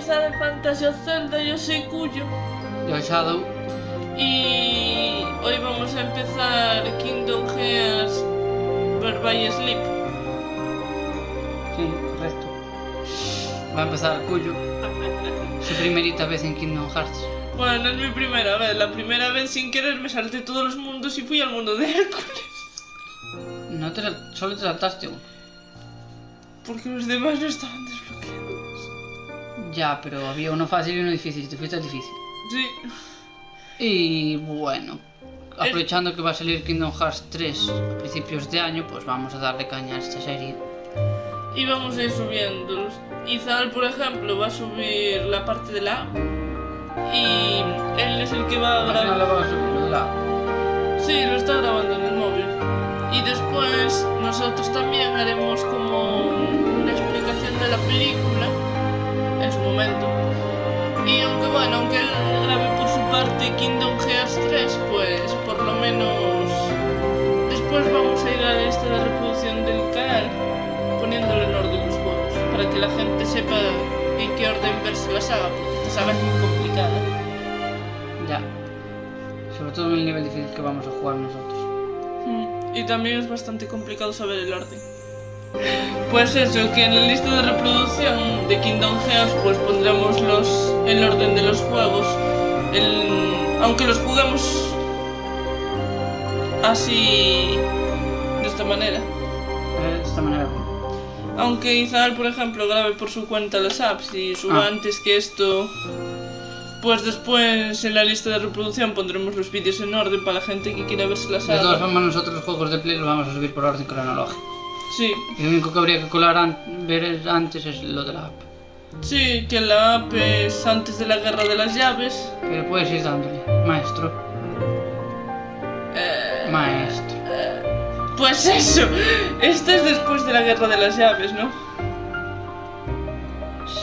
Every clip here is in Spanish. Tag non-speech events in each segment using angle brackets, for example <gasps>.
empezar el Fantasy Zelda, yo soy Cuyo. Yo Shadow. Y hoy vamos a empezar Kingdom Hearts by Sleep. Sí, correcto. Va a empezar Cuyo. <laughs> Su primerita vez en Kingdom Hearts. Bueno, no es mi primera vez. La primera vez sin querer me salté todos los mundos y fui al mundo de Hércules. No te solo te saltaste uno. Porque los demás no estaban desbloqueados. Ya, pero había uno fácil y uno difícil. Te fuiste al difícil. Sí. Y bueno, aprovechando que va a salir Kingdom Hearts 3 a principios de año, pues vamos a darle caña a esta serie. Y vamos a ir subiéndolos. Izal, por ejemplo, va a subir la parte de la A. Y él es el que va a grabar. le vamos a subir la... Sí, lo está grabando en el móvil. Y después nosotros también haremos como una explicación de la película en su momento. Y aunque bueno, aunque él grabe por su parte Kingdom Hearts 3, pues por lo menos después vamos a ir a la lista de reproducción del canal poniéndolo en orden los juegos para que la gente sepa en qué orden verse la saga, porque esta saga es muy complicada. Ya. Sobre todo en el nivel difícil que vamos a jugar nosotros. Mm, Y también es bastante complicado saber el orden. Pues eso, que en la lista de reproducción de Kingdom Hearts pues pondremos los, el orden de los juegos. El- aunque los juguemos así, de esta manera. Eh, De esta manera. Aunque Izal, por ejemplo, grabe por su cuenta las apps y suba Ah. antes que esto, pues después en la lista de reproducción pondremos los vídeos en orden para la gente que quiera verse la De todas formas, nosotros los juegos de Play los vamos a subir por orden cronológico. Sí, lo único que habría que colar an- ver antes es lo de la app. Sí, que la app es antes de la guerra de las llaves. Pero puedes ir dándole. Maestro. Eh, Maestro. pues eso, esto es después de la guerra de las llaves, ¿no?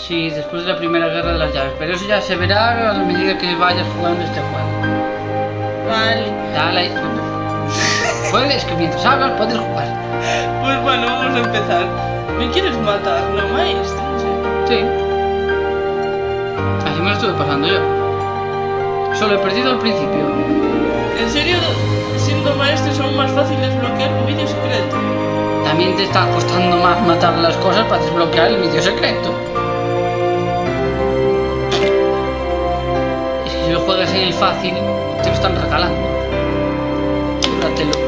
Sí, después de la primera guerra de las llaves. Pero eso ya se verá a medida que vayas jugando este juego. Vale. Dale. <laughs> Puedes, que mientras hablas puedes jugar. Pues bueno, vamos a empezar. ¿Me quieres matar, no, maestro? Sí. Así me lo estuve pasando yo. Solo he perdido al principio. ¿En serio, siendo maestro son más fáciles bloquear un vídeo secreto? También te está costando más matar las cosas para desbloquear el vídeo secreto. Que si lo juegas en el fácil, te lo están regalando. Cúratelo.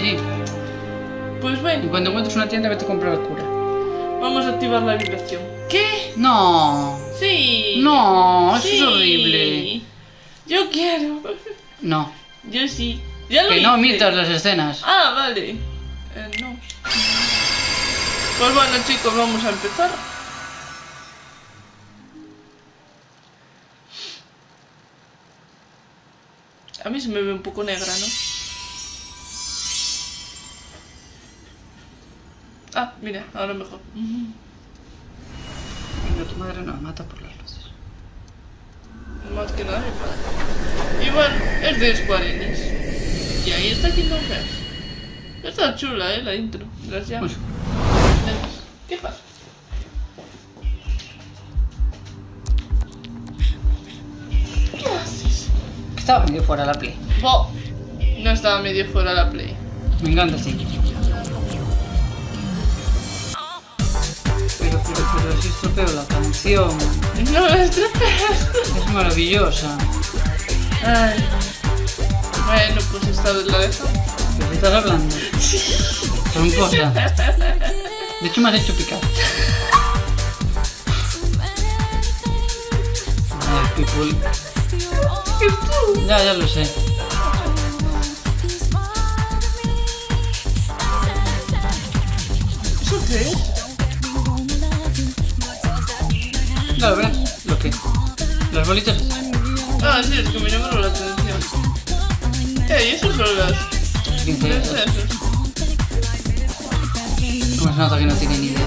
<laughs> Pues Y bueno, cuando encuentres una tienda, vete a comprar cura. vamos a activar la vibración. ¿Qué? No. Sí. No, eso Sí. es horrible. Yo quiero. <laughs> No. Yo sí. Ya lo Que no omitas las escenas. Ah, vale. Eh, no. Pues bueno, chicos, vamos a empezar. A mí se me ve un poco negra, ¿no? Ah, mira, ahora mejor. Venga, tu madre no mata por las luces. Más que nada mi padre. Y bueno, es de Square Enix. Y ahí está Kingdom Hearts. Está chula, eh, la intro. Las llamas. Pues, ¿Qué pasa? ¿Qué haces? estaba medio fuera la play. No estaba medio fuera la play. Me encanta, sí. Pero, pero, pero, si estropeo la canción. No la estropeas. Es maravillosa. Ay. Bueno, pues esta vez la dejo. ¿De qué estás hablando? Troncosa. De hecho, me has hecho picar. Ay, people. ¿Qué tú? Ya, ya lo sé. ¿Eso qué es? Claro, verás. Lo que. Las bolitas. Ah, sí, es que me llamaron la atención. Eh, ¿y esos son las? ¿Qué es Princesas. se nota que no tiene ni idea.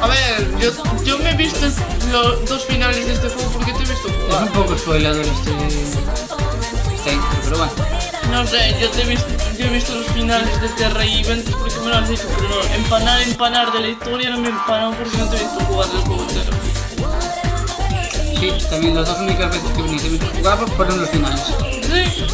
A ver, yo, yo me he visto los dos finales de este juego porque te he visto Es jugar. un poco spoilador este. centro, pero bueno. No sé, yo, te he visto, yo he visto los finales de Terra y Ventus porque me lo has dicho, pero no, empanar, empanar de la historia no me empano porque no te he visto jugar el juego entero. Sí, también las dos únicas veces que me jugaba fueron los finales. Sí.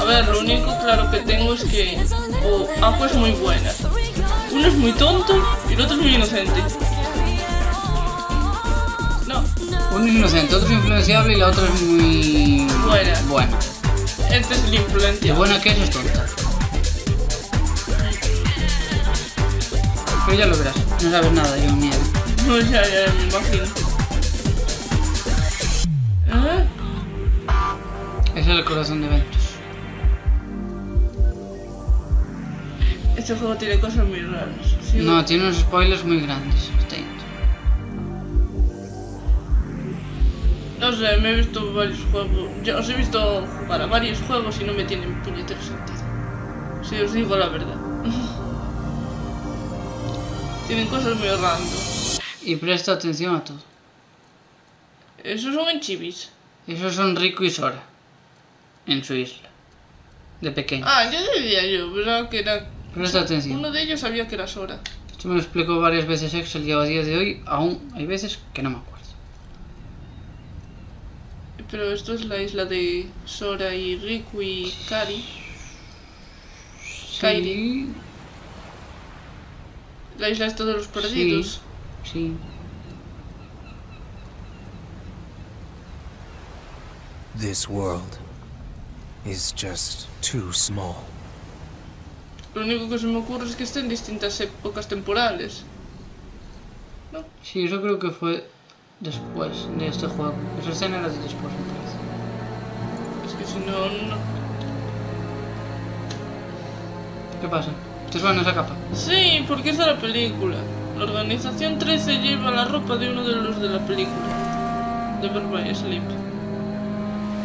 A ver, lo único claro que tengo es que o Aqua es muy buena. Uno es muy tonto y el otro es muy inocente. No, Uno es inocente, otro es influenciable y la otra es muy... Buena. Buena. Este es el De influencia. buena que es, es tonta. Pero ya lo verás, no sabes nada, yo miedo. No, ya, ya, me imagino. ¿Eh? Ese es el corazón de Ventus. Este juego tiene cosas muy raras. Sí, No, tiene unos spoilers muy grandes. Sé, me he visto varios juegos. Yo os he visto jugar a varios juegos y no me tienen puñetero sentido. Si os digo la verdad. <laughs> tienen cosas muy random. Y presta atención a todo. Esos son en chivis. Esos son Rico y Sora. En su isla. De pequeño. Ah, ya decía yo, pensaba que era. Presta atención. Uno de ellos sabía que era Sora. Esto me lo explicó varias veces Excel y a día de hoy aún hay veces que no me acuerdo. Pero esto es la isla de Sora y Riku y Kari. Kairi. Sí, La isla esta de los perdidos. sí. This world is just too small. Lo único que se me ocurre es que esté en distintas épocas temporales. Sí, eso creo que fue después de este juego. Esa escena era de después, me parece. Es que si no, no. ¿Qué pasa? ¿Te suena esa capa? Sí, porque es de la película. La organización 13 lleva la ropa de uno de los de la película. De Bird Sleep.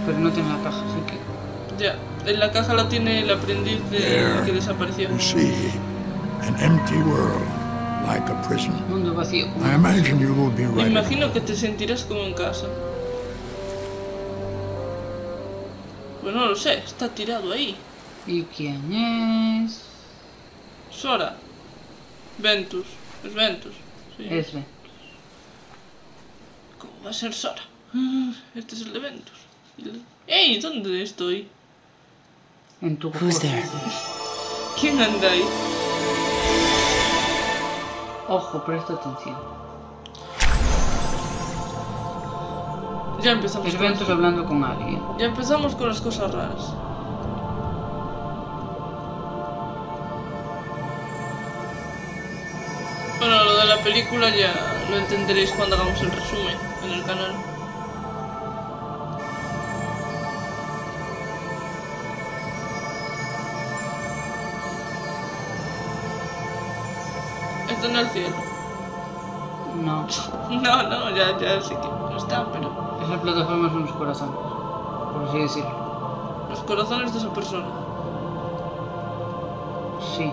Pero no tiene la caja, así que... Ya, en la caja la tiene el aprendiz de There. que desapareció. You see, an empty world, like a prison. Mundo vacío. como- I imagine you will be Me imagino que te sentirás como en casa. Pues no lo sé, está tirado ahí. ¿Y quién es? Sora. Ventus. Es Ventus. Sí. Es Ben. ¿Cómo va a ser Sora? Ah, Este es el de Ventus. ¡Ey! ¿Dónde estoy? En tu there? ¿Quién anda ahí? Ojo, presta atención. Ya empezamos. Con hablando con alguien. Ya empezamos con las cosas raras. Bueno, lo de la película ya lo entenderéis cuando hagamos el resumen en el canal. Está en el cielo. No. <laughs> No, no, ya, ya sí que no está, pero Esa plataforma son los corazones. Por así decirlo. los corazones de esa persona. Sí.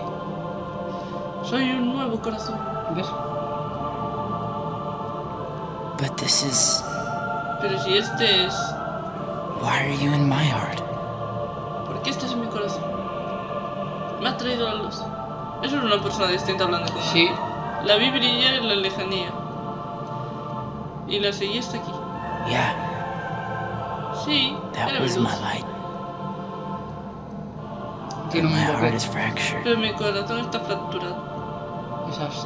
Soy un nuevo corazón. ¿Ves? But this is. Pero si este es... Why are you in my heart? Eso es una persona distinta hablando con Sí. La vi brillar en la lejanía. Y la seguí hasta aquí. Yeah, Sí, that era mi was luz. my light. Tiene But un my heart boquete. is fractured. Pero mi corazón está fracturado.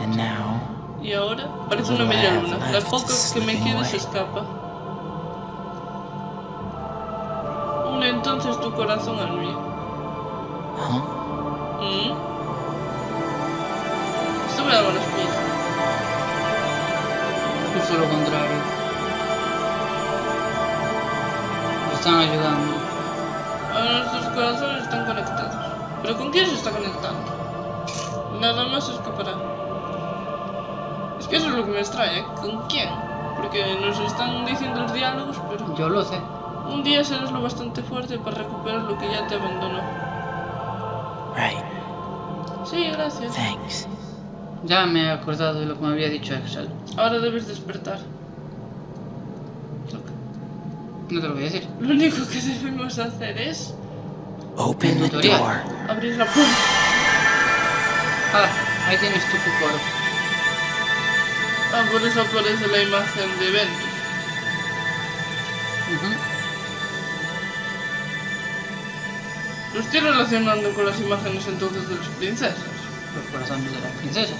And now, Y ahora parece una media luna. La poca que me queda se escapa. Une entonces tu corazón al mío. Lo contrario. Están ayudando. Ahora nuestros corazones están conectados. ¿Pero con quién se está conectando? Nada más escapará. Es que eso es lo que me extraña. ¿Con quién? Porque nos están diciendo los diálogos, pero Yo lo sé. un día serás lo bastante fuerte para recuperar lo que ya te abandonó. Right. Sí, gracias. Thanks. Ya me he acordado de lo que me había dicho Excel. Ahora debes despertar. No te lo voy a decir. Lo único que debemos hacer es Open the door. abrir la puerta. Ah, ahí tienes tu cuporo. Ah, por eso aparece la imagen de Ventus. Ujú. Lo estoy relacionando con las imágenes entonces de las princesas. Los corazones de las princesas.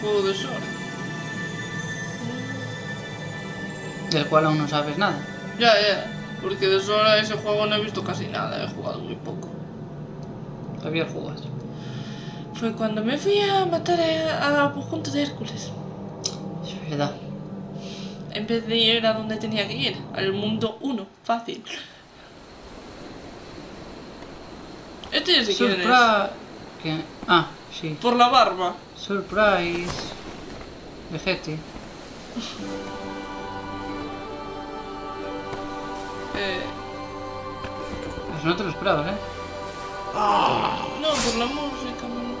Juego de Sora. Del cual aún no sabes nada. Ya, ya. Porque de Sora ese juego no he visto casi nada, he jugado muy poco. Todavía jugas. Fue cuando me fui a matar a, a conjunto de Hércules. Es verdad. En vez de ir a donde tenía que ir, al mundo 1, fácil. Este ya sé quién es. Ah, sí. Por la barba. Surprise. Vegete. Eh, Pues no te lo esperabas, ¿eh? no, por la música. no.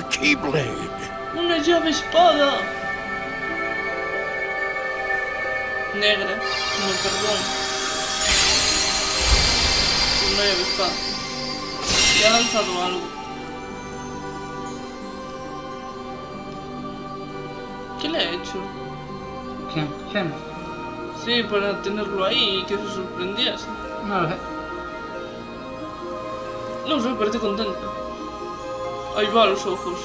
A keyblade. Una llave espada. Negra, me perdón. Una llave espada. Y ha lanzado algo. ¿Qué le ha hecho? ¿Quién? ¿Quién? Sí, para tenerlo ahí y que se sorprendiese. No lo sé. No sé, parece contento. Ahí va los ojos.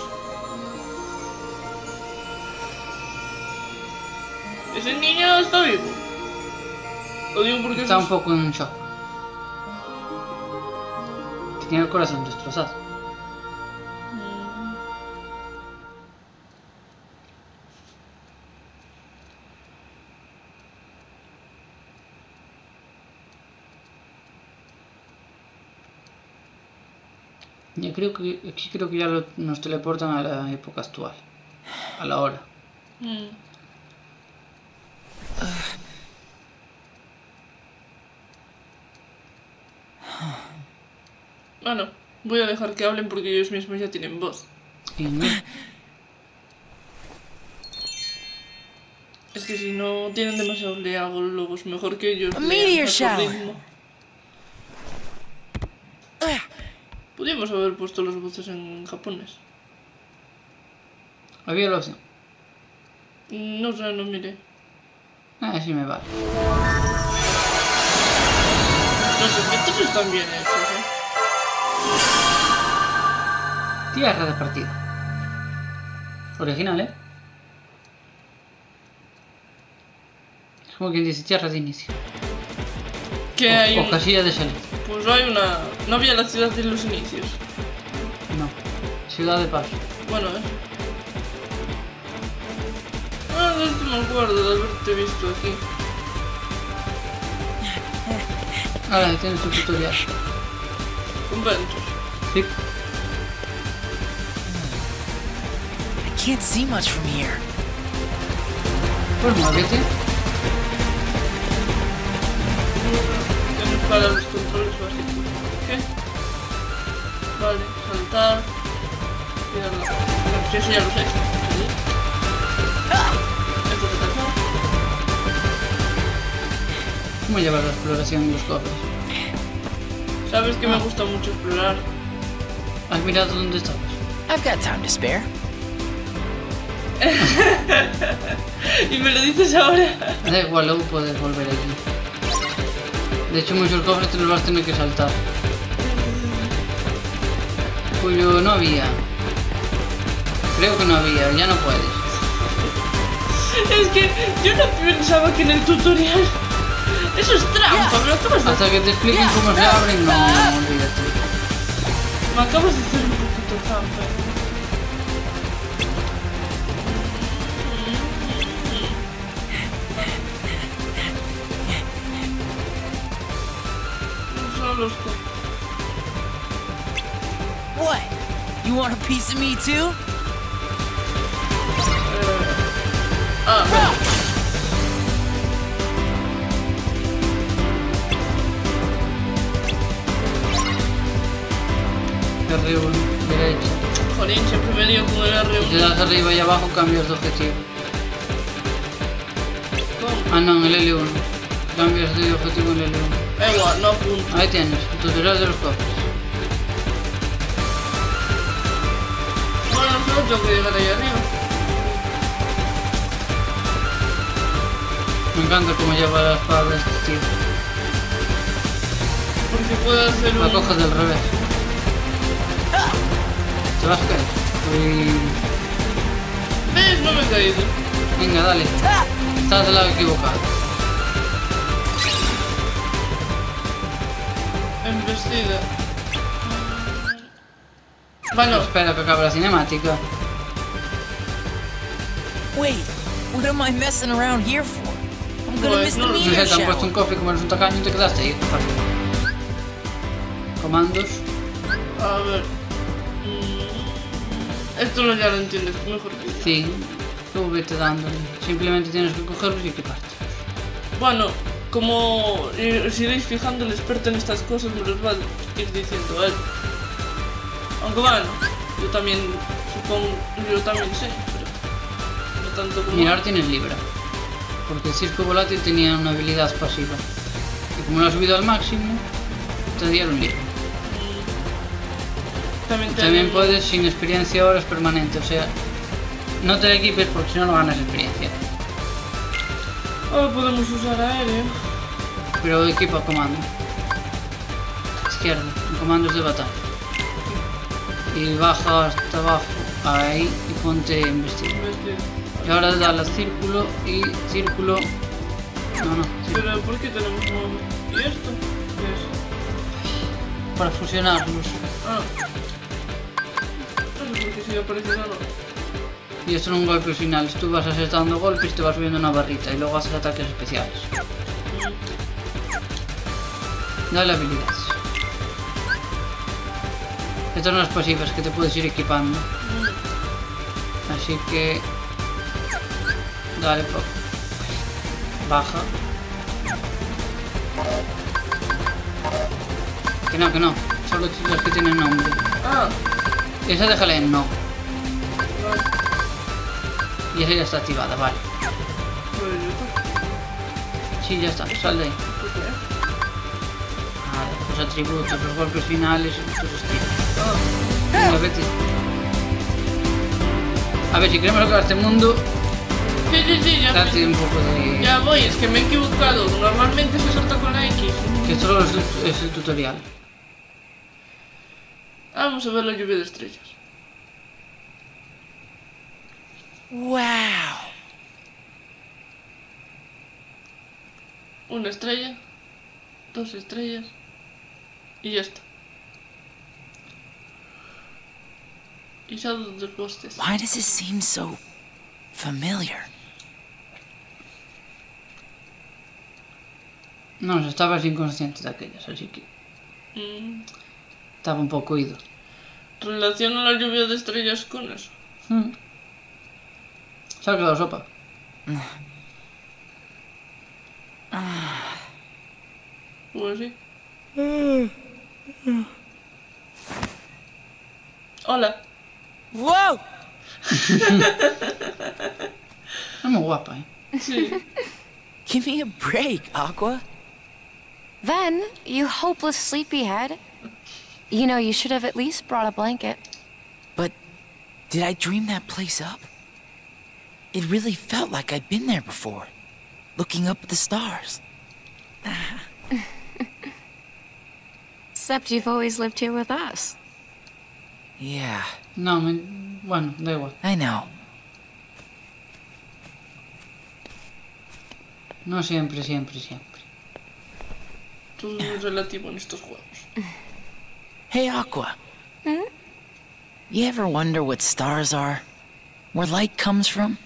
Ese niño está vivo. Lo digo porque Está un poco en shock. Tiene el corazón destrozado. Creo que aquí creo que ya lo- nos teleportan a la época actual. A la hora. Mm. Bueno, voy a dejar que hablen porque ellos mismos ya tienen voz. Y no. Es que si no tienen demasiados diálogos, mejor que ellos. Meteor shower. Podríamos haber puesto las voces en japonés. Había la opción. No sé, no miré. Ah, sí me vale. Los efectos están bien hechos, ¿eh? Tierra de partida. Original, ¿eh? Es como quien dice tierra de inicio. Que hay O, un... casilla de salida. Pues hay una... No había la ciudad de los inicios. No. Ciudad de paso. Bueno, eh. Ah, de esto me acuerdo de haberte visto aquí. <laughs> Ahora tienes tu tutorial. Con Ventus. Sí. I can't see much from here. Pues muévete. Para los controles básicos. ¿Qué? Vale, saltar. Tirarla. Bueno, pues eso ya lo sé. Esto tal. ¿Cómo llevas la exploración en los cofres? Sabes que me gusta mucho explorar. ¿Has mirado dónde estabas? I've got time to spare. <laughs> Y me lo dices ahora. Da igual, luego puedes volver allí. De hecho, muchos cofres te los vas a tener que saltar. Cuyo no había. Creo que no había, ya no puedes. Es que yo no pensaba que en el tutorial. Eso es trampa, me lo acabas de Hasta que te expliquen cómo se abren, no, olvídate. Me acabas de hacer un poquito trampa. Los co- What? You want a piece of me too? Ah, bueno. Pero R1, derecha. Jolín, siempre me lío con el Si le R1. das arriba y abajo cambias de objetivo. ¿Cómo? Ah, no, en el L1. Cambias de objetivo en el L1. Igual, no apunto. Ahí tienes, tutorial de los cofres. Bueno, tengo que llegar ahí arriba. Me encanta cómo lleva la espada de este tío. Porque puedo hacer La un... coges del revés. ¿Te vas a caer? Uy. ¿Ves? No me he caído. Venga, dale. Estás del lado equivocado. Embestida. Bueno, Espera que acabe la cinemática. Wait, what am I messing around here for? I'm gonna miss the no, no No meteor sé, te han puesto un shower. cofre como eres un tacaño y te quedaste ahí. Comandos. a ver. Mm, Esto no ya lo entiendes mejor que yo. Sí. Tú vete dándole. Simplemente tienes que cogerlos y equiparte. Bueno, como eh, os iréis fijando, el experto en estas cosas me los va a ir diciendo él. Aunque bueno, yo también supongo, yo también sé, pero no tanto como Mirar tienes libra. Porque el circo volátil tenía una habilidad pasiva. Y como lo has subido al máximo, te dieron libra. También, También tenemos- puedes sin experiencia horas permanente, o sea, no te equipes porque si no no ganas experiencia. Ahora podemos usar aéreo. Pero equipa comando. Izquierda, comandos de batalla. Y baja hasta abajo, ahí, y ponte. Vestido. Y ahora dale a círculo y círculo. No, no, círculo. Pero ¿por qué tenemos nueve? ¿Y esto? ¿Qué es? Para fusionarlos. Ah. No sé por qué sigue apareciendo no. Y estos son golpes finales. Tú vas asestando golpes y te vas subiendo una barrita y luego haces ataques especiales. Dale habilidades. Estas son las pasivas que te puedes ir equipando. Así que... Dale poco. Baja. Que no, que no. Solo las que tienen nombre. Ah, Esa déjala en no. Vale. Y esa ya está activada, vale. Pues. Sí, ya está, sal de ahí. Nada, los atributos, los golpes finales tus estilos. Venga, vete. A ver, si queremos acabar este mundo, sí, sí, sí, ya, date un poco de... ya voy, es que me he equivocado. Normalmente se salta con la X. Que solo es, es el tutorial. Vamos a ver la lluvia de estrellas. Wow. Una estrella, dos estrellas y ya está. Y of the Postes. Why does it seem so familiar? No, si estabas inconsciente de aquellas, así que Mm, estaba un poco ido. Relaciona la lluvia de estrellas con eso. Mm. Se ha quedado sopa. Pues sí. Hola. Whoa! Es muy guapa, ¿eh? Sí. Give me a break, Aqua. Then, you hopeless sleepyhead. You know, you should have at least brought a blanket. But did I dream that place up? It really felt like I'd been there before, looking up at the stars. <laughs> Except you've always lived here with us. Yeah, No, me... bueno, da igual. I know. No siempre, siempre, siempre. <laughs> Todo es relativo en estos juegos. <laughs> Hey, Aqua. Hmm? You ever wonder what stars are? Where light comes from?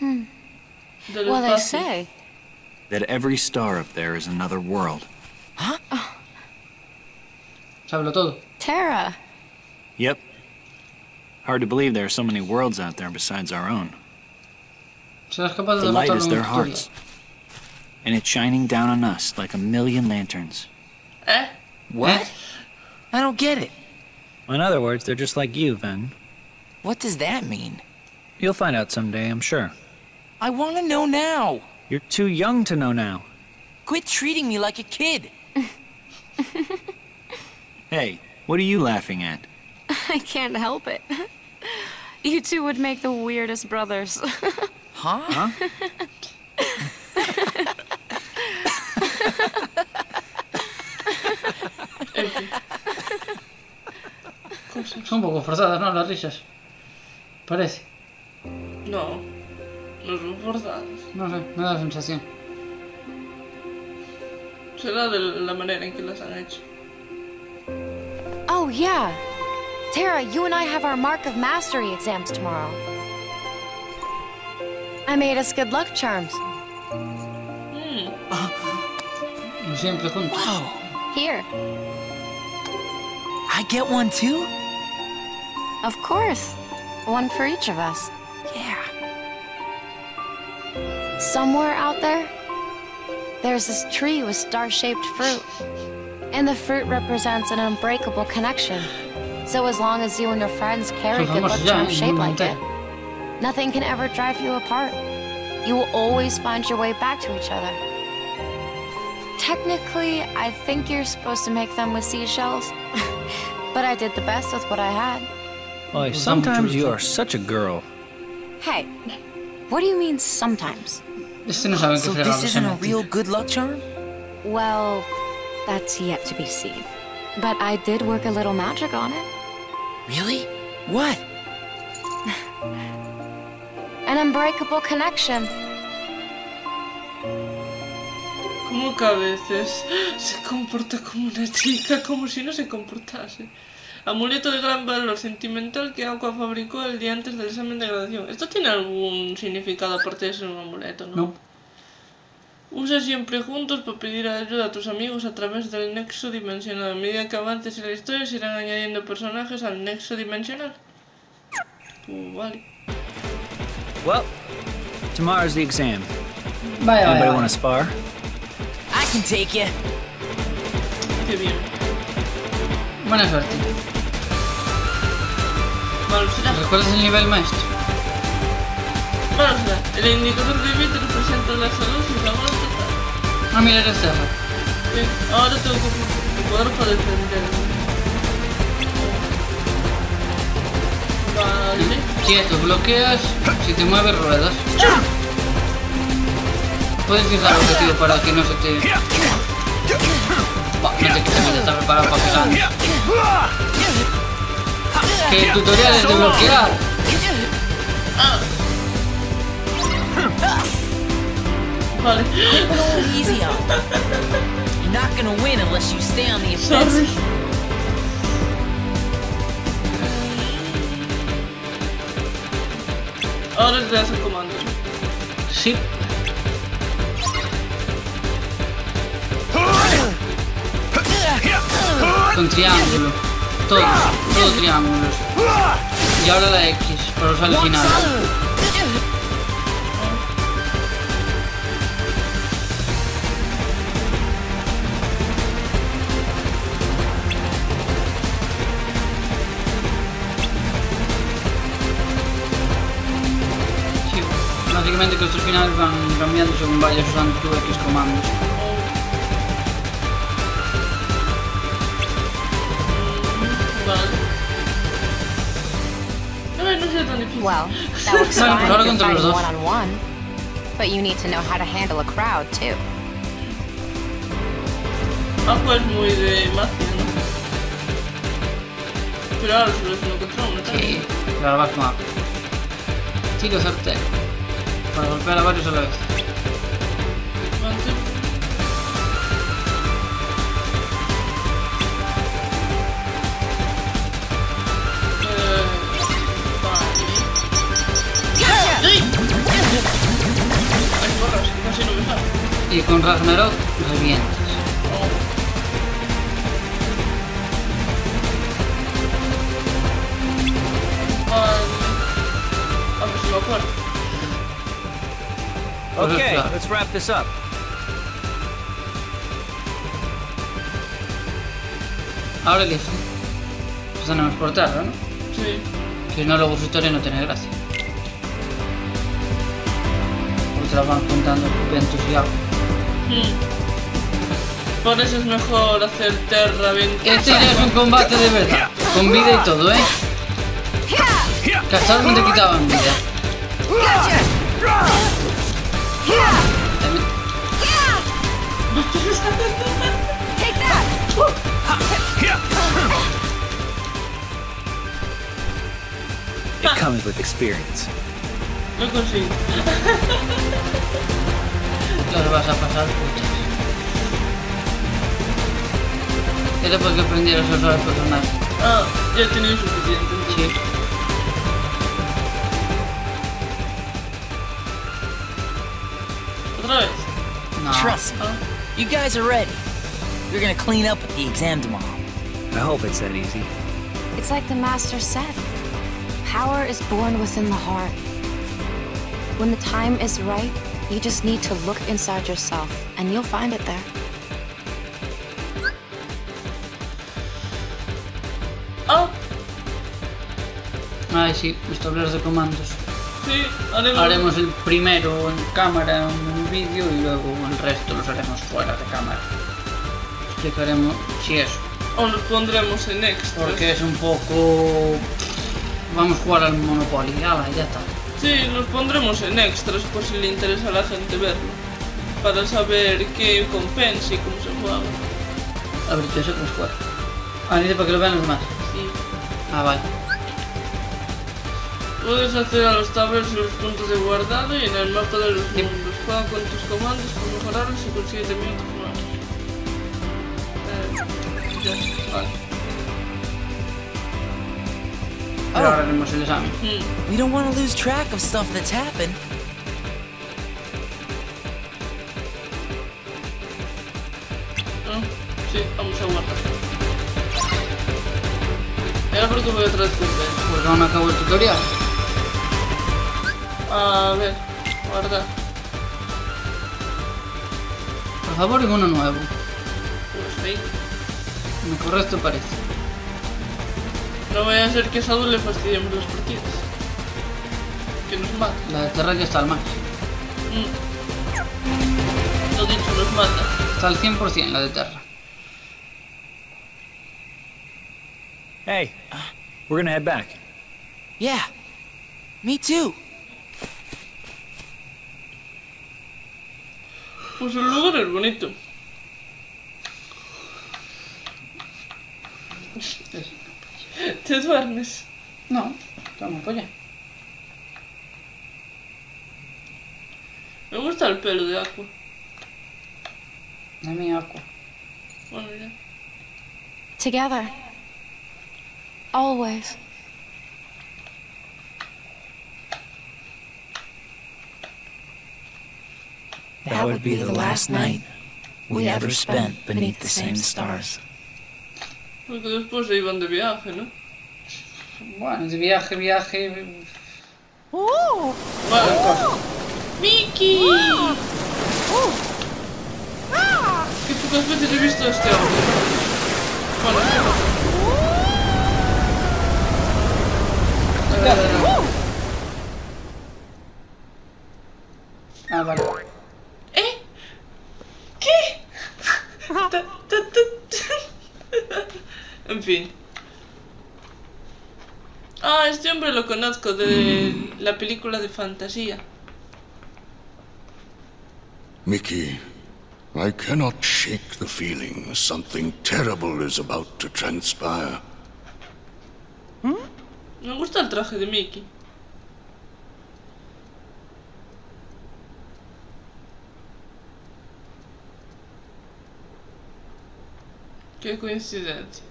Del Well, they say. that every star up there is another world. Sábelo todo. Tara. Yep. Hard to believe there are so many worlds out there besides our own. Serás capaz de The light is their hearts. And it's shining down on us like a million lanterns. ¿Eh? What? I don't get it. In other words, they're just like you, Ven. What does that mean? You'll find out someday, I'm sure. I want to know now. You're too young to know now. Quit treating me like a kid. <laughs> Hey, what are you laughing at? <laughs> I can't help it. <laughs> You two would make the weirdest brothers. Huh? Son un poco forzadas, ¿no? Las risas. Parece. No, no son. No sé, me da la sensación. Será de la manera en que las han hecho. oh, yeah. Tara, you and I have our Mark of Mastery exams tomorrow. I made us good luck charms. Hmm. Y siempre juntos. Wow. Here. I get one too? Of course. One for each of us. Somewhere out there, there's this tree with star-shaped fruit. And the fruit represents an unbreakable connection. So as long as you and your friends carry Son good famosos luck ya, charms shaped like it, nothing can ever drive you apart. You will always find your way back to each other. Technically, I think you're supposed to make them with seashells. <laughs> but I did the best with what I had. Boy, sometimes you are such a girl. Hey, what do you mean sometimes? Este no sabe So this isn't a real good luck charm? Well, that's yet to be seen. But I did work a little magic on it. Really? What? <laughs> An unbreakable connection. Como que a veces <gasps> se comporta como una chica, como si no se comportase. Amuleto de gran valor sentimental que Aqua fabricó el día antes del examen de graduación. ¿Esto tiene algún significado aparte de ser un amuleto, no? No. Usa siempre juntos para pedir ayuda a tus amigos a través del nexo dimensional. A medida que avances en la historia se irán añadiendo personajes al nexo dimensional. Pues vale. Well, tomorrow's the exam. Vaya, Anybody vaya, want to spar? I can take you. Qué bien. Buena suerte. ¿Recuerdas el nivel maestro? Será. El indicador de bit representa la salud y la muerte. Ah, mira, eres. Bien, ahora tengo que jugar para defender. Vale. Quieto, bloqueas. Si te mueves, ruedas. Puedes fijar el objetivo para que no se te... Bah, no te quites, preparado para que ganes. Que el tutorial es de bloquear. Vale. Easy on. You're not gonna win unless you stay on the Sorry. Ahora le das el comando. Sí. Con triángulo. Todo, todo triángulos. Y ahora la X, para usar el final. Sí, básicamente que estos finales van cambiando según vayas usando tu X comandos. Well, that works Bueno, fine pues ahora if you're contra los fighting dos. one-on-one. But you need to know how to handle a crowd, too. Ah, Aqua es muy de magia, ¿no? Pero ahora solo es uno contra uno Sí, también. claro, vas con Tiro certero. Para golpear a varios a la vez. Y con Ragnarok revientas. Vale. A ver si me acuerdo. Pues Okay, let's wrap this up. Ahora elige. Están nada más por terra, ¿no? Sí. Si no, luego su historia no tiene gracia. Porque la van contando y agua. Hmm. Por eso es mejor hacer Terra 20. Este ya es un combate de verdad. Con vida y todo, ¿eh? Ahora no te quitaban vida. It comes with experience. Lo consigo. <laughs> Los vas a pasar putas. Era porque aprendieras a usar el personaje. Ah, ya he tenido suficiente. Sí. ¿Otra vez? No. Trust me. You guys are ready. You're gonna clean up at the exam tomorrow. I hope it's that easy. It's like the Master said. Power is born within the heart. When the time is right, you just need to look inside yourself, and you'll find it there. Ah, Ay, sí, los tableros de comandos. sí, haremos. Haremos el primero en cámara, en un vídeo, y luego el resto los haremos fuera de cámara. Explicaremos si eso. O los pondremos en extras. Porque es un poco... Vamos a jugar al Monopoly, ala, ya está. Sí, los pondremos en extras por si le interesa a la gente verlo. Para saber qué compensa y cómo se juega. A ver, yo sé cómo jugar. Ah, dice para que lo vean los demás. Sí. Ah, vale. Puedes hacer a los tableros los puntos de guardado y en el mapa de los mundos. Juega con tus comandos para mejorarlos y consigue minutos nuevos. Eh, ya, vale. Pero Oh. ahora haremos el examen. We don't want to lose track of stuff that's happened. Ah, Sí, vamos a guardar. ¿Y ahora por qué voy otra vez? Porque no me acabo el tutorial. A ver, guardar. Por favor, en uno nuevo. Pues 20. Me correcto parece. No vaya a ser que a Sadu le fastidiemos las partidas. Que nos mata. La de Terra ya está al max. Mm. Lo dicho, nos mata. Está al 100% la de Terra. Hey, we're gonna head back. Yeah. Me too. Pues el lugar es bonito. <laughs> Te duermes. No, toma polla. Me gusta el pelo de Aqua. De mi aqua. Bueno, ya. Together. Always. That would be the last night we ever spent beneath the same stars. Porque después se iban de viaje, ¿no? Bueno, de viaje, viaje. Vale. ¡Miki! Qué pocas veces he visto este hombre. Bueno, ¿qué pasa? Ah, vale. ¿Eh? ¿Qué? <laughs> En fin. Ah, este hombre lo conozco de la película de fantasía. Mickey, I cannot shake the feeling something terrible is about to transpire. Me gusta el traje de Mickey. Qué coincidencia.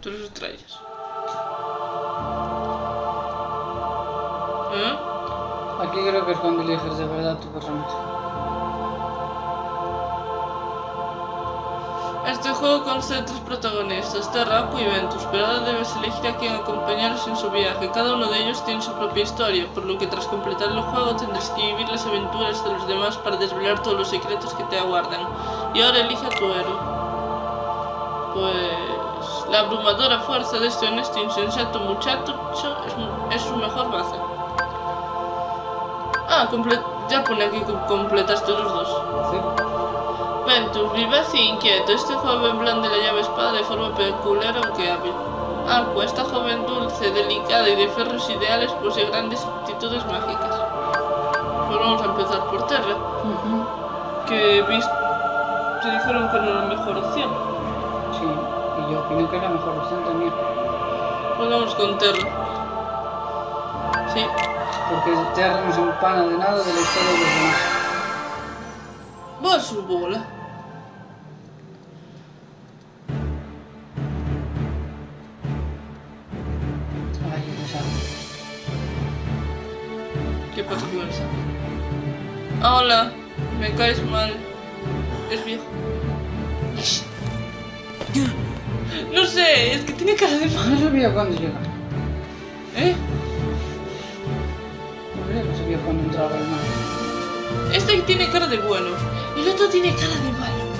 Tú los traes. ¿Eh? Aquí creo que es cuando eliges de verdad tu personaje. Este juego consta de tres protagonistas, Terra, y Ventus, pero ahora debes elegir a quien acompañaros en su viaje. Cada uno de ellos tiene su propia historia, por lo que tras completar el juego tendrás que vivir las aventuras de los demás para desvelar todos los secretos que te aguardan. Y ahora elige a tu héroe. Pues... La abrumadora fuerza de este honesto e insensato muchacho es, su mejor baza. Ah, ya pone aquí que completaste los dos. Sí. Ventus, vivaz e inquieto, este joven blande la llave espada de forma peculiar aunque hábil. Aqua, esta joven dulce, delicada y de férreos ideales posee grandes aptitudes mágicas. Pues vamos a empezar por Terra, Ujú. que vis- te dijeron que no era la mejor opción. Y yo opino que es la mejor opción también. Pues vamos con Terra. Sí, Porque Terra no se empana de nada de la historia de los demás. va a su bola. Ay, qué pesado. ¿Qué pasa hola, me caes mal. Sé, es que tiene cara de mal. No sabía cuándo llega. ¿Eh? No sabía cuándo entraba el mar. Este tiene cara de bueno. El otro tiene cara de malo.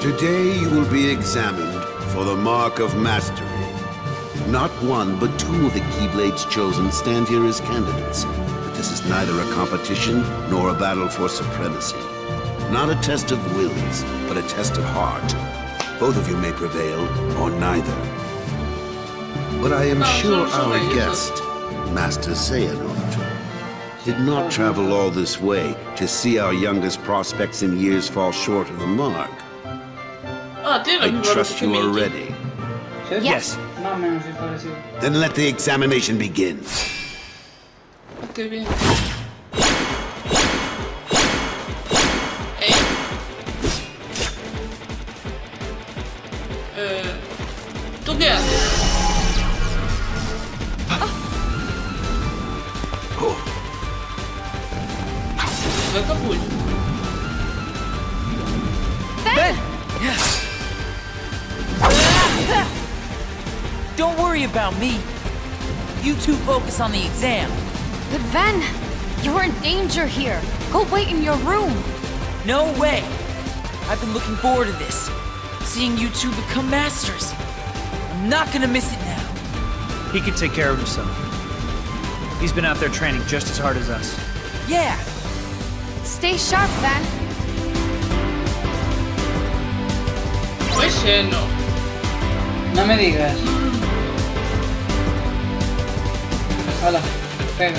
Today you will be examined for the mark of mastery. Not one, but two of the Keyblades chosen stand here as candidates. But this is neither a competition nor a battle for supremacy. Not a test of wills, but a test of heart. Both of you may prevail, or neither. But I am sure so- so our guest, Master Xehanort, did not travel all this way to see our youngest prospects in years fall short of the mark. Ah, tiene I los mismos trust you are ready. Yes. Más o menos es parecido. Then let the examination begin. Ah, about me. You two focus on the exam. But Ven, you're in danger here. Go wait in your room. No way. I've been looking forward to this. Seeing you two become masters. I'm not gonna miss it now. He can take care of himself. He's been out there training just as hard as us. Yeah, Stay sharp, Ven. Pues no. No me digas. Hala, pega.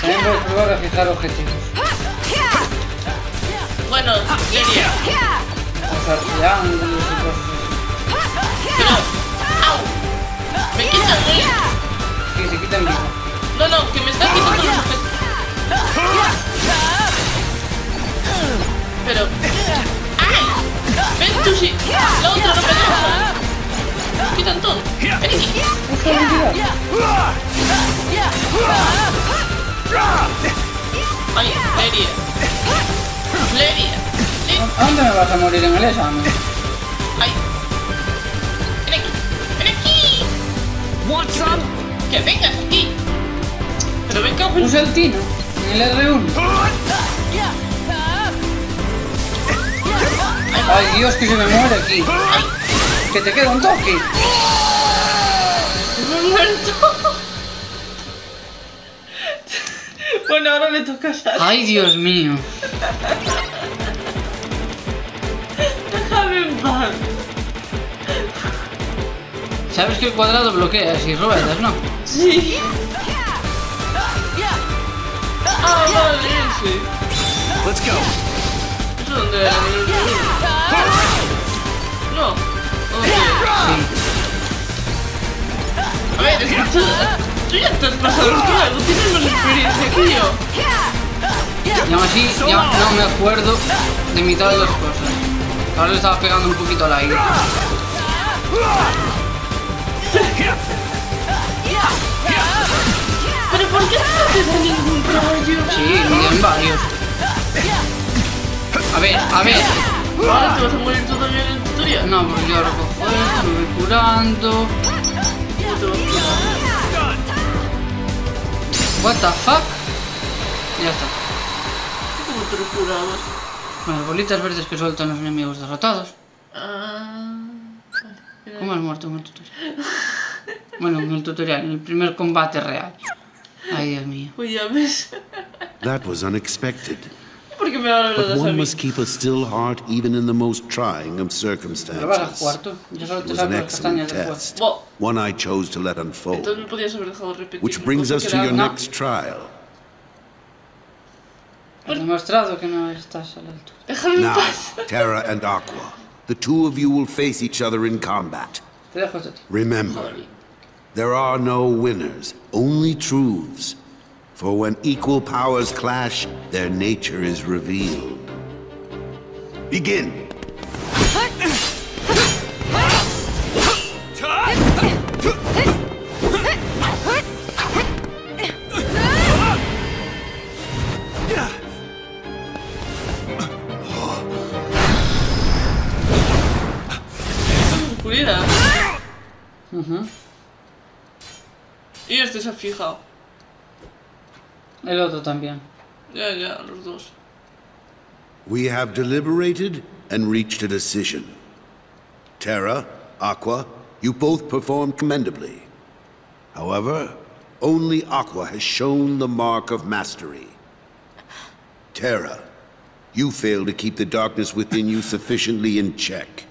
También puedes probar a fijar objetivos. Bueno, Leria. Usar triángulos y cosas. Pero. ¡Au! Me quitan el. Sí, se quitan vida. No, no, que me está quitando los objetos. Pero. ¡Ay! ¡Ven sí! La otra no me deja. Ay, ¿A dónde me vas a morir en el examen? Ay. Ven aquí. Ven aquí. Que vengas aquí. Pero ven acá. Usa el tino en el R1. Ay, Dios, que se me muere aquí. Que te queda un toque. Muerto. Bueno, ahora le toca a Sara. Ay, Dios mío. Déjame en paz. ¿Sabes que el cuadrado bloquea si ruedas, no? Sí. Ah, vale, ese. Let's go. ¿Eso dónde era? No. Ok. Sí. A ver, es que tú, tú ya te has pasado juego, tienes más experiencia que yo. Y aún así, ya no me acuerdo de mitad de las cosas. Ahora le estaba pegando un poquito al aire. Pero ¿por qué no te da ningún rollo? Sí, me dieron varios. A ver, a ver. Ahora te vas a morir todavía en el tutorial. No, porque yo recojo esto, me voy curando. What the fuck? Ya está. ¿Cómo te lo curabas? Las bolitas verdes que sueltan los enemigos derrotados. Ah. ¿Cómo has muerto en el tutorial? Bueno, en el tutorial, en el primer combate real. Ay, Dios mío. Pues ya ves. That was unexpected. ¿Por qué me hablas But de one mí? must keep a still heart even in the most trying of ¿Lo vas a circumstances. jugar tú? Yo solo It te was saco an las excellent castañas del juego. test, Buah. one I chose to let unfold. Entonces me podías haber dejado repetir. Which brings us to your No. next trial. Has demostrado que no estás a la altura. Déjame en Now, paz. Terra and Aqua, the two of you will face each other in combat. Te dejo esto a ti. Remember, there are no winners, only truths. For when equal powers clash, their nature is revealed. Begin. Cuida. Y este fijado. El otro también. Ya, ya, los dos. We have deliberated and reached a decision. Terra, Aqua, you both performed commendably. However, only Aqua has shown the mark of mastery. Terra, you failed to keep the darkness within you sufficiently in check.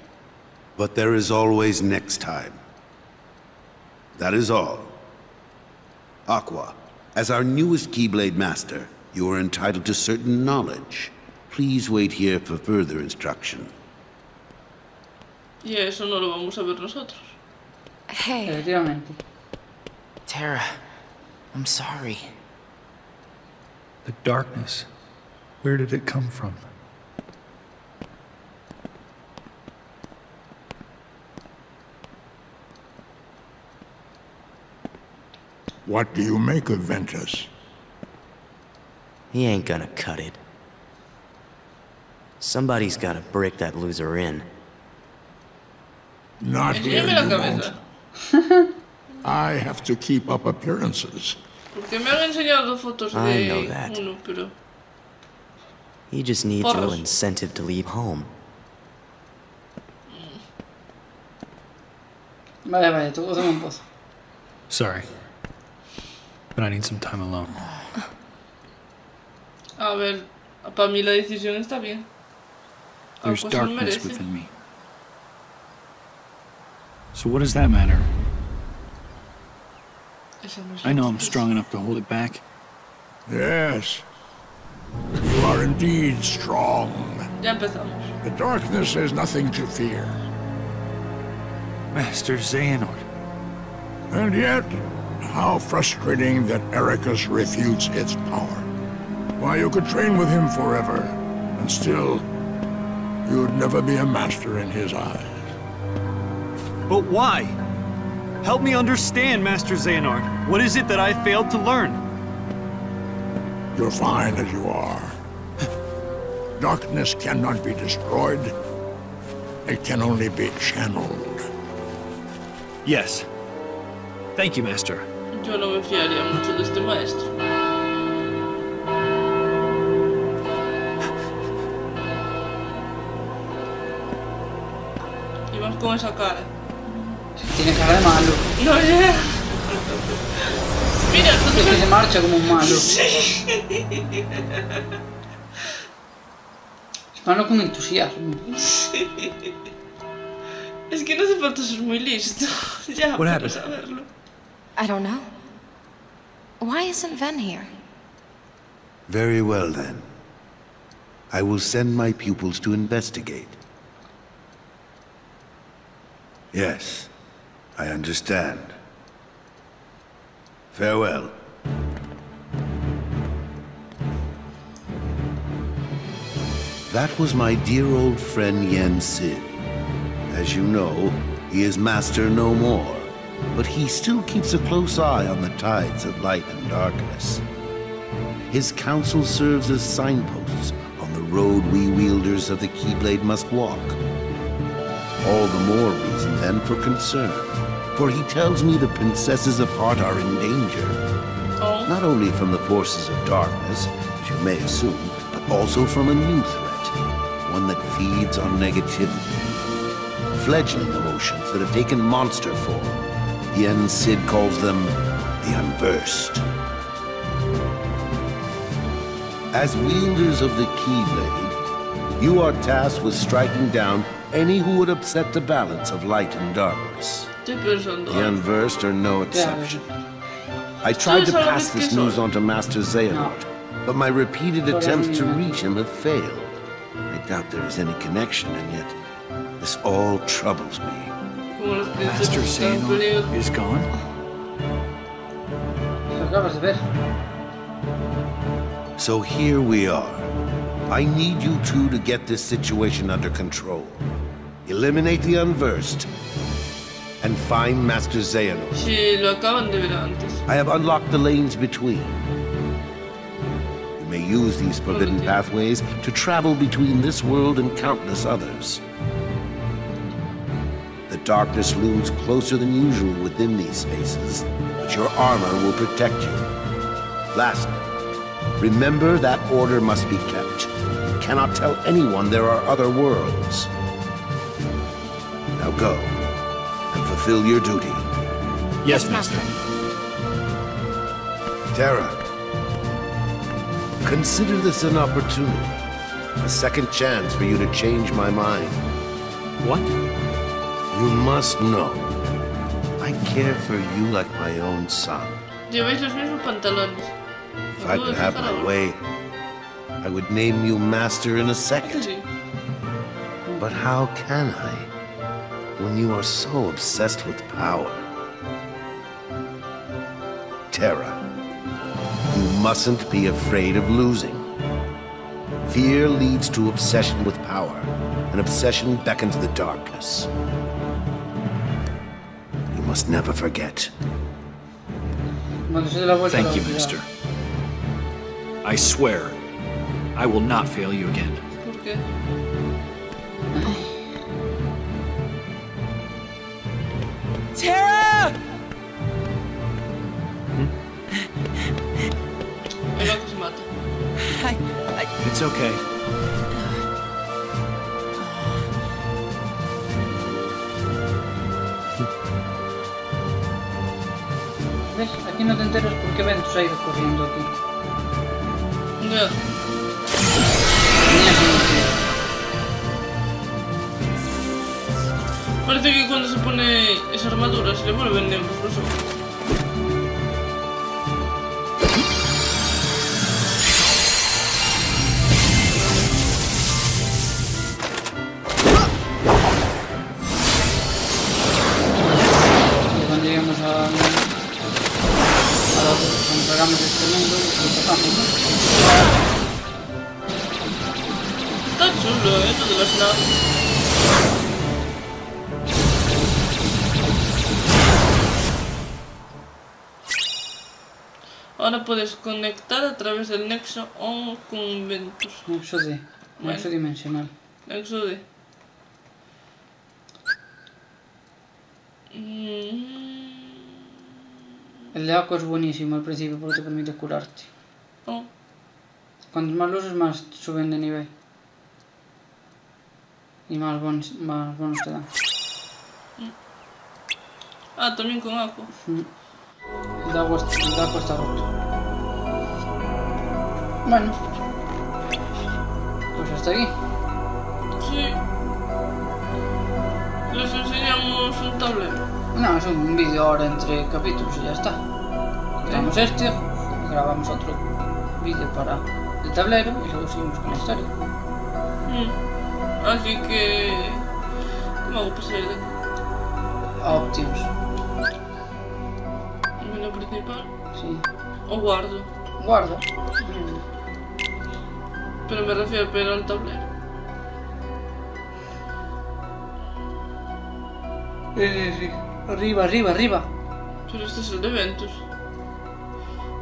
But there is always next time. That is all. Aqua, as our newest Keyblade Master, you are entitled to certain knowledge. Please wait here for further instruction. Y eso no lo vamos a ver nosotros. Hey, Efectivamente. Tara, I'm sorry. The darkness. Where did it come from? What do you make of Ventus? He ain't gonna cut it. Somebody's gotta break that loser in. Not here, you won't. <laughs> I have to keep up appearances. Porque me han enseñado fotos I know that. He just needs a little incentive to leave home. Vale, vale, todos en un pozo. Sorry. But I need some time alone. A ver, para mí la decisión está bien. There's Aqua darkness merece. within me. So what does that matter? Esa no es I know I'm strong enough to hold it back. Yes. You are indeed strong. Ya. The darkness has nothing to fear. Master Xehanort. And yet, how frustrating that Ericus refutes its power. Why, you could train with him forever, and still, you'd never be a master in his eyes. But why? Help me understand, Master Xehanort. What is it that I failed to learn? You're fine as you are. Darkness cannot be destroyed. It can only be channeled. Yes. Thank you, Master. Yo no me fiaría mucho de este maestro. Y vas con esa cara. Tiene cara de malo. No llega. Mira, Es que se marcha como un malo. Es malo con entusiasmo. es que no hace falta ser muy listo. <laughs> ya, para saberlo. I don't know. Why isn't Ven here? Very well, then. I will send my pupils to investigate. Yes, I understand. Farewell. That was my dear old friend Yen Sid. As you know, he is master no more, but he still keeps a close eye on the tides of light and darkness. His counsel serves as signposts on the road we wielders of the Keyblade must walk. All the more reason then for concern, for he tells me the princesses of heart are in danger. Oh, Not only from the forces of darkness, as you may assume, but also from a new threat. One that feeds on negativity. Fledgling emotions that have taken monster form. Yen Sid calls them the Unversed. As wielders of the Keyblade, you are tasked with striking down any who would upset the balance of light and darkness. The Unversed are no exception. I tried to pass this news on to Master Xehanort, but my repeated attempts to reach him have failed. I doubt there is any connection, and yet this all troubles me. Como los que Master. Xehanort is gone? Lo acabas de ver. So here we are. I need you two to get this situation under control. Eliminate the Unversed, and find Master Xehanort. Si lo acaban de ver antes. I have unlocked the lanes between. You may use these forbidden pathways to travel between this world and countless others. The darkness looms closer than usual within these spaces, but your armor will protect you. Lastly, remember that order must be kept. You cannot tell anyone there are other worlds. Now go and fulfill your duty. Yes, Master. Terra, consider this an opportunity. A second chance for you to change my mind. What? You must know, I care for you like my own son. Lleváis los mismos pantalones. If I could have my way, I would name you master in a second. But how can I, when you are so obsessed with power? Terra, you mustn't be afraid of losing. Fear leads to obsession with power, and obsession beckons the darkness. You must never forget. Cuando se dé la vuelta Thank lo you, olvidará. Master. I swear, I will not fail you again. ¿Por qué? Tara! El otro se mata. I, I, It's okay. Aquí no te enteras por qué Ventus ha ido corriendo aquí. Parece que cuando se pone esa armadura se le vuelven negros Ahora puedes conectar a través del nexo o con Ventus. Nexo D. Bueno. Nexo dimensional. Nexo de. Mm, El de Aqua es buenísimo al principio porque te permite curarte. oh, Cuantos más lo uses, más suben de nivel. Y más bonos, más bonos te dan. Ah, también con agua. El agua está roto. Bueno. Pues hasta aquí. Sí. Les enseñamos un tablero. No, es un vídeo ahora entre capítulos y ya está. Grabamos este, grabamos otro vídeo para el tablero y luego seguimos con la historia. Mm. Así que. ¿Cómo hago para salir de aquí? A Optimus, El menú principal. sí. O guardo. Guarda. Pero me refiero pero al tablero. Sí, sí, sí. Arriba, arriba, arriba. Pero este es el de Ventus.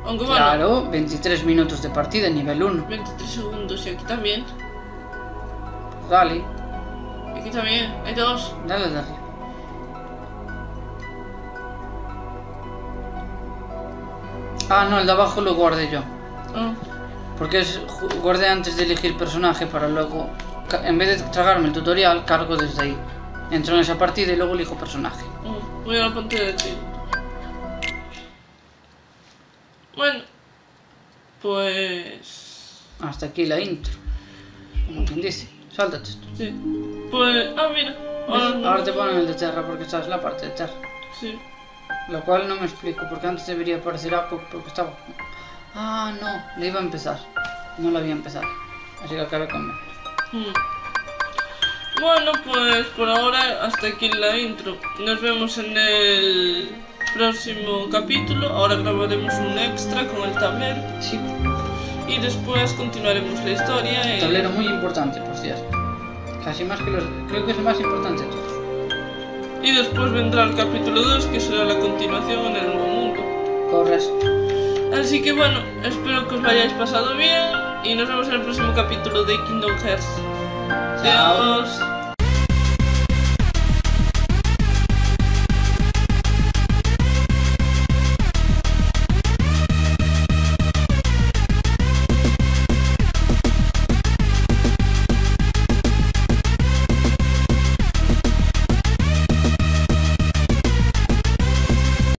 Aunque bueno, Claro, 23 minutos de partida, nivel 1. 23 segundos y aquí también. Dale, aquí también. Hay dos. dale arriba. Ah, no, el de abajo lo guardé yo. Ah, Porque es, guardé antes de elegir personaje para luego en vez de tragarme el tutorial, cargo desde ahí. Entro en esa partida y luego elijo personaje. Mm, Voy a la pantalla de ti. Bueno, pues. Hasta aquí la intro. Como quien dice. Esto. Sí. Pues. Ah, mira. Ahora, Ahora te ponen el de Terra porque estás en la parte de Terra. Sí. Lo cual no me explico, porque antes debería aparecer Apo porque estaba... Ah, no, le iba a empezar. No lo había empezado. Así que acabé con él. Mm. Bueno, pues por ahora hasta aquí la intro. Nos vemos en el próximo capítulo. Ahora grabaremos un extra con el tablero. Sí, Y después continuaremos la historia. y- tablero muy importante, por cierto. Casi más que los... Creo que es el más importante de todos. Y después vendrá el capítulo 2, que será la continuación en el nuevo mundo. Corres. Así que bueno, espero que os lo hayáis pasado bien y nos vemos en el próximo capítulo de Kingdom Hearts. Chao. Adiós.